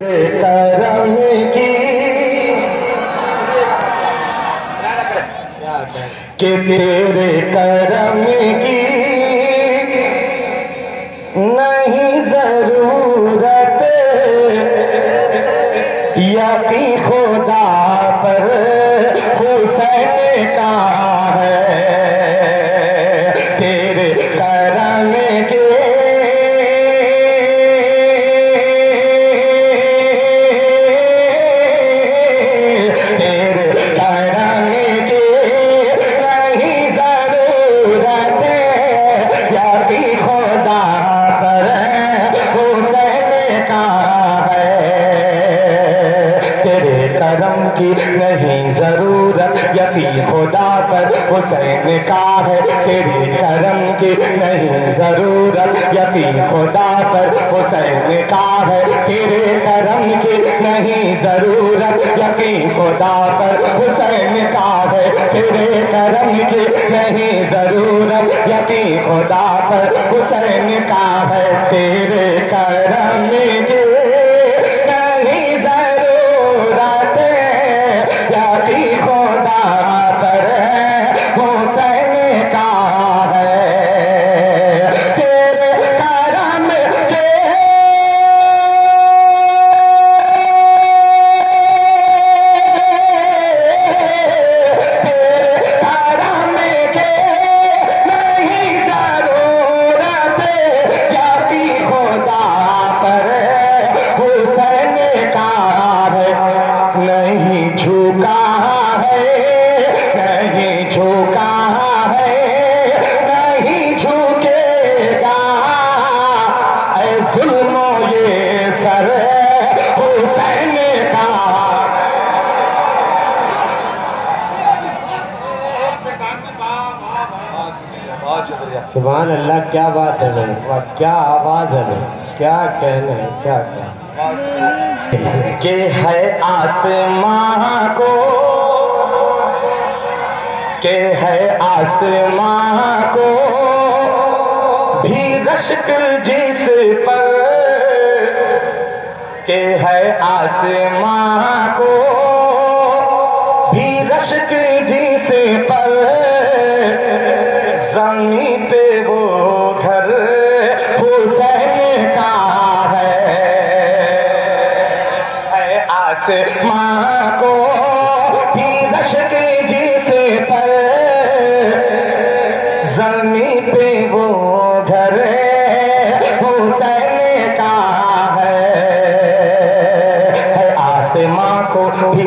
करम की के तेरे करम की ज़रूरत खुदा पर हुसैन का है, तेरे करम की नहीं ज़रूरत। यकी खुदा पर हुसैन का है, तेरे करम की नहीं ज़रूरत। यकी खुदा पर हुसैन का है, तेरे करम की नहीं ज़रूरत। यकी खुदा पर हुसैन का है, तेरे करम की सुबह अल्लाह क्या बात है भाई? वाह, क्या आवाज़ है भाई? क्या कहना है, क्या कहना के है आसमां को, के है आसमां को, भी रश्क जिस पर, के है आसमां को, भी रश्क जिस पर जमी है आसमां को भी पर। जमी पे वो घर हुसैन का है। है आसमां को भी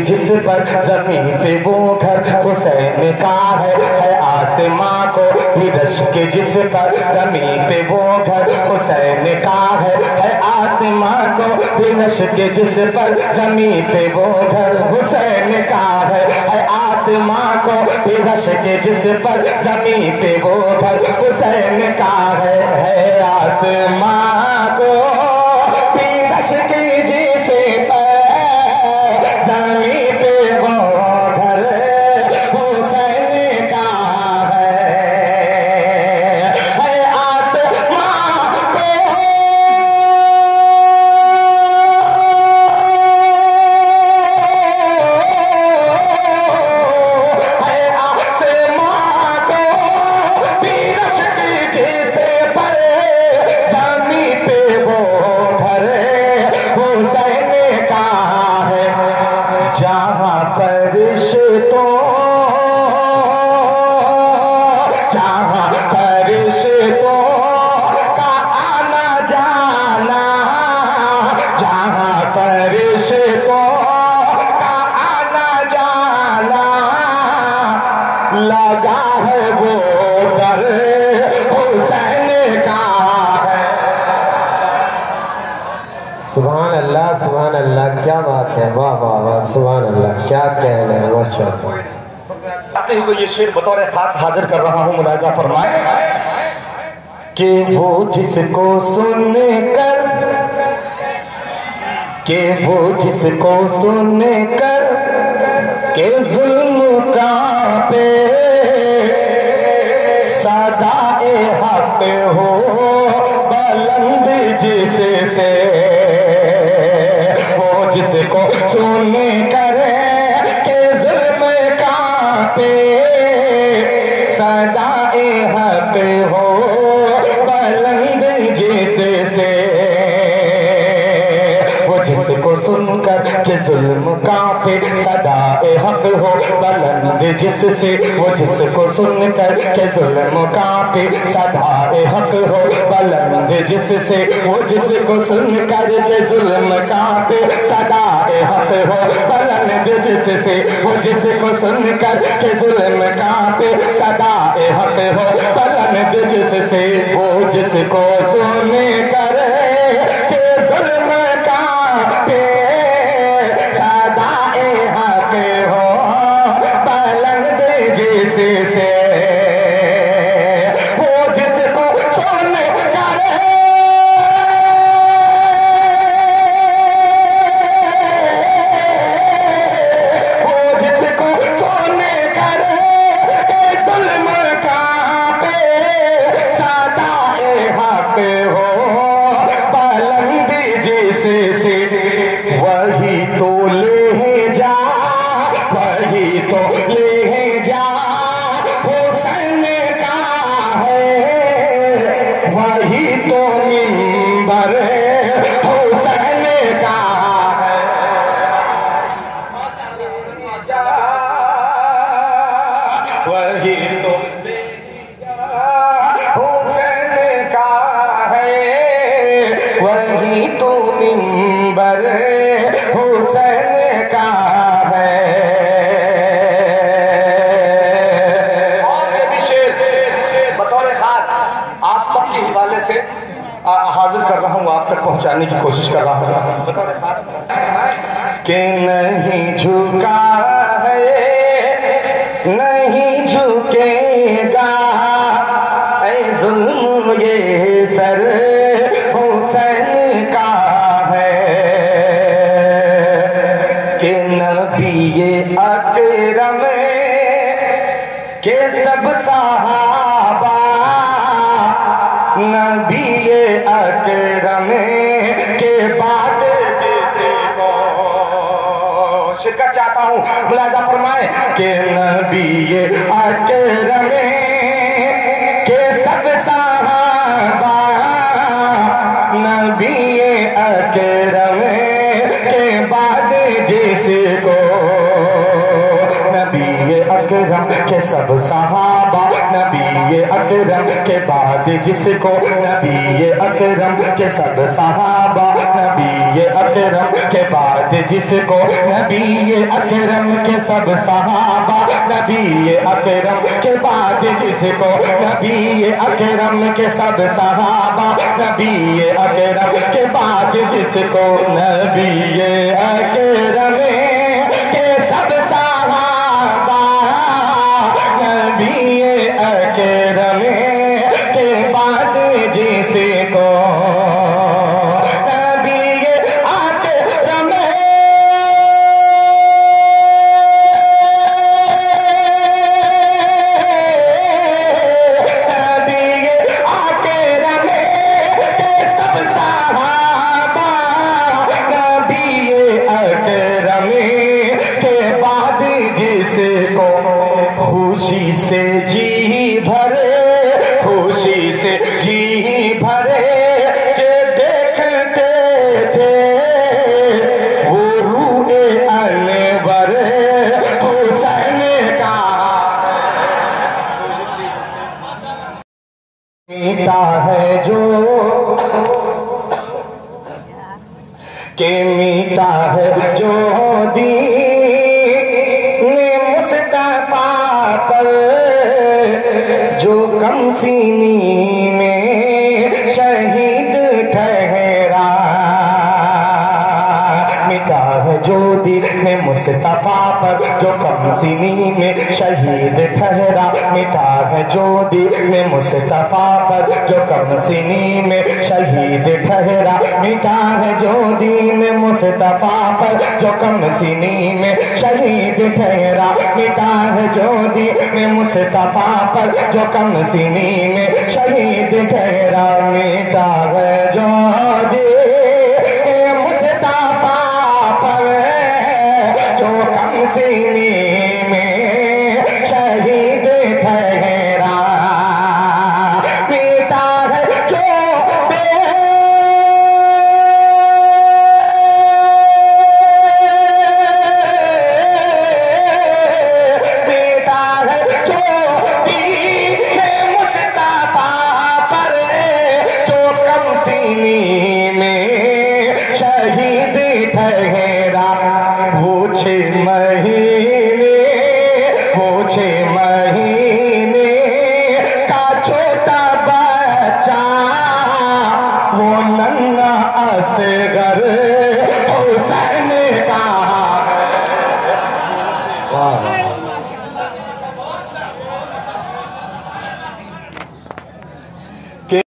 जिस पर। ज़मीन पे वो घर हुसैन का है। है आसमां को भी रश्क जिस पर। ज़मीन पे वो घर हुसैन का है। है आसमां को भी रश्क जिस पर ज़मीन पे वो घर हुसैन का है। आसमां को भी के जिस पर ज़मीन पे वो घर हुसैन का है। है आसमां सुबह अल्लाह क्या बात है? वाह वाह वाह सुबह अल्लाह क्या कहना है? माशा आते हुए ये शेर बतौर खास हाजिर कर रहा हूँ मुलाजा फरमाए। कि वो जिसको सुन कर कि वो जिसको सुन कर के जुल्म का पे सदाए हक हो, बुलंद जिससे सु ज़म कं पे सदा जिससे, वो जिसको सुनकर के जुल्म कांपे सदा ए हक हो, बुलंद जिससे, वो जिसको सुनकर के जुल्म कांपे सदा ए हक हो, बुलंद जिससे, वो जिसको सुनकर के जुल्म कांपे सदा ए हक हो, बुलंद जिससे, वो जिसको सुन हूँ आप तक पहुँचाने की कोशिश कर रहा हूँ। कि नहीं झुका शिरकत चाहता हूँ। मुलाजा फरमाए के नबी ये अकरम के सब सहाबा नबी अकरम के बाद जिसको नबी ये अकरम के सब सहाबा नबी अकरम के बाद जिसको नबी ये अकरम के सब सहाबा नबी ये अकरम के बाद जिसको नबी ये अकरम के सब सहाबा नबी ये अकरम के बाद जिसको नबी ये अकरम के मीठा है जो दी ने मुस्तफ़ा पर जो कम सीनी पर जो कम सीनी में शहीद ठहरा, मिटा है जो दीन मुस्तफ़ा पर। जो कम सीनी में शहीद ठहरा, मिटा है जो दीन मुस्तफ़ा पर। जो कम सीनी में शहीद ठहरा, मिटा है जो दीन मुस्तफ़ा पर। जो कम सीनी में शहीद ठहरा, मिटा